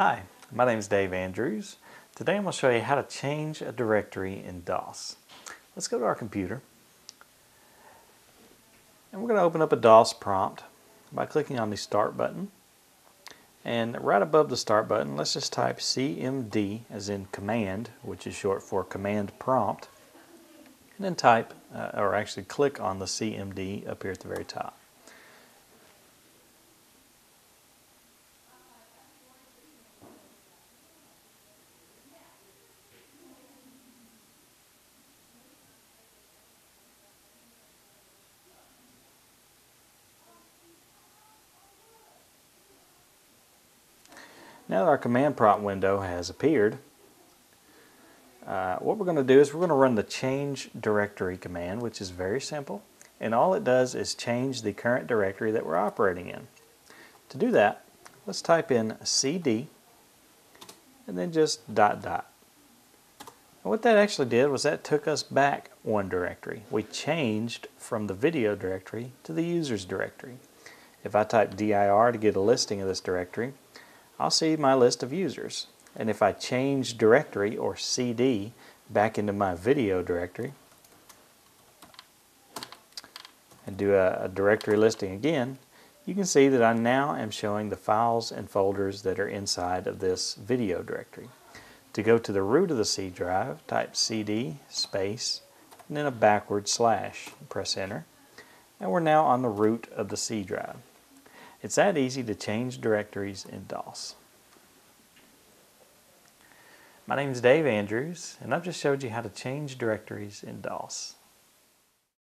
Hi, my name is Dave Andrews. Today I'm going to show you how to change a directory in DOS. Let's go to our computer and we're going to open up a DOS prompt by clicking on the Start button and right above the Start button let's just type CMD as in command which is short for command prompt and then type uh, or actually click on the CMD up here at the very top. Now that our command prompt window has appeared, uh, what we're going to do is we're going to run the change directory command, which is very simple. And all it does is change the current directory that we're operating in. To do that, let's type in cd and then just dot dot. And what that actually did was that took us back one directory. We changed from the video directory to the users directory. If I type dir to get a listing of this directory, I'll see my list of users. And if I change directory or CD back into my video directory and do a, a, directory listing again, you can see that I now am showing the files and folders that are inside of this video directory. To go to the root of the C drive, type CD space and then a backward slash. Press enter. And we're now on the root of the C drive. It's that easy to change directories in DOS. My name is Dave Andrews, and I've just showed you how to change directories in DOS.